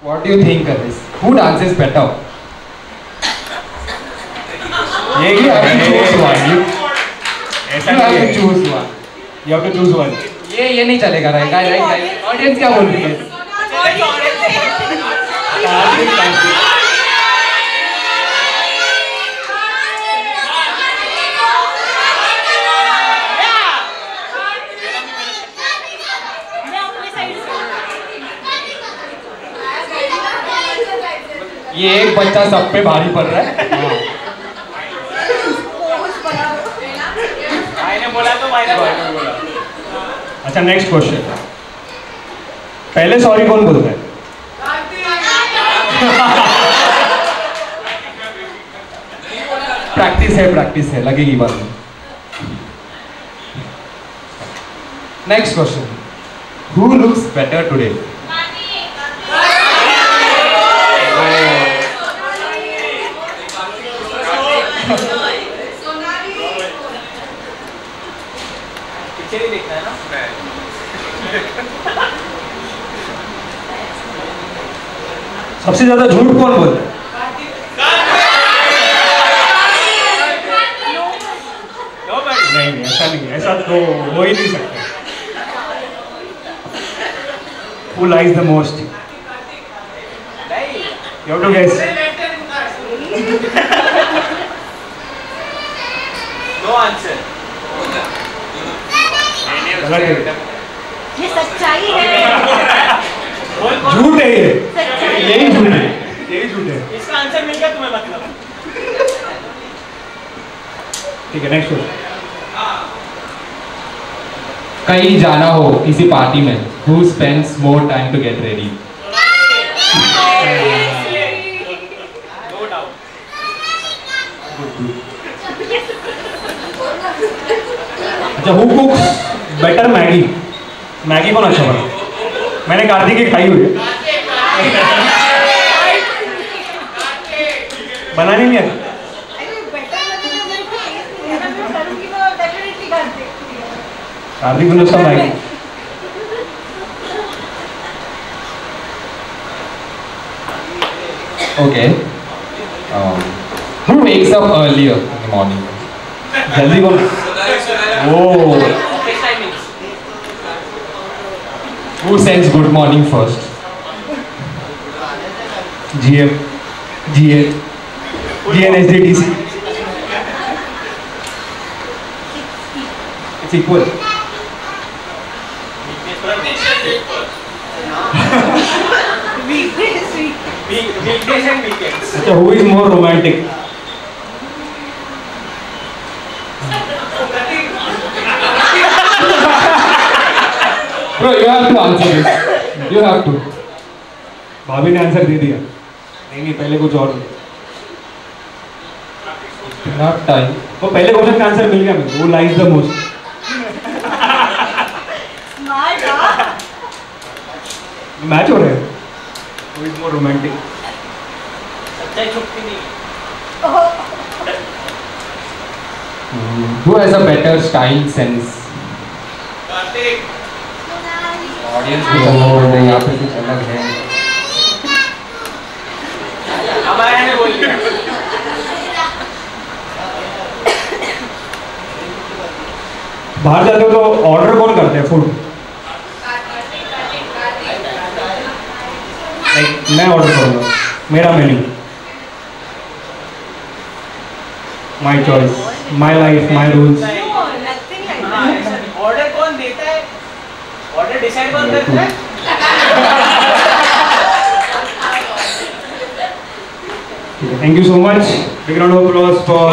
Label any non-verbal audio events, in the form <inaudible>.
What do you think of this? Who dances better? ये You have to choose one. You, you have to choose one. You have to choose one. ये ये नहीं चलेगा right guys audience क्या बोल रही है ये एक बच्चा सब पे भारी पड़ रहा है। बोला तो बोला। अच्छा नेक्स्ट क्वेश्चन पहले सॉरी कौन बोलता है? प्रैक्टिस है प्रैक्टिस है लगेगी बात। Next question who looks better today पीछे नहीं देखना है ना? <laughs> सबसे ज़्यादा झूठ कौन बोलता है? नहीं ऐसा नहीं ऐसा तो हो ही नहीं सकता। Who lies the most? नहीं। You have to guess. No answer गलत है ये सच्चाई है। झूठ है ये। यही झूठ है। यही झूठ है। इसका आंसर मिल गया तुम्हें मतलब। ठीक है नेक्स्ट क्वेश्चन कहीं जाना हो किसी पार्टी में who spends more time to get ready no doubt अच्छा who cooks better Maggi Maggi कौन अच्छा बना। मैंने कार्तिक की खाई हुई है। बनानी नहीं आती कार्तिक को सब Maggi Okay. Um, who wakes up earlier in the morning? जल्दी कौन ओ Who sends good morning first? GM GA GNSDTC it's equal weekdays and weekends अच्छा who is more romantic Bro, you have to answer this. You have to. भाभी ने answer दे दिया। नहीं नहीं पहले कुछ और। Not time. वो पहले क्वेश्चन का आंसर मिल गया वो लाइज द मोस्ट मैच हो। रहा है। इज़ मोर रोमांटिक सच्चाई छुपती नहीं। Who has a better style sense? Kartik. Audience भी समझ रहे हैं यहाँ पे कुछ अलग है। हमारे ने बोल। दिया बाहर जाते हो तो ऑर्डर कौन करते हैं? फ़ूड लाइक मैं ऑर्डर करूँगा। मेरा menu my choice my life my rules order decide <laughs> कौन करता है thank you so much big round of applause for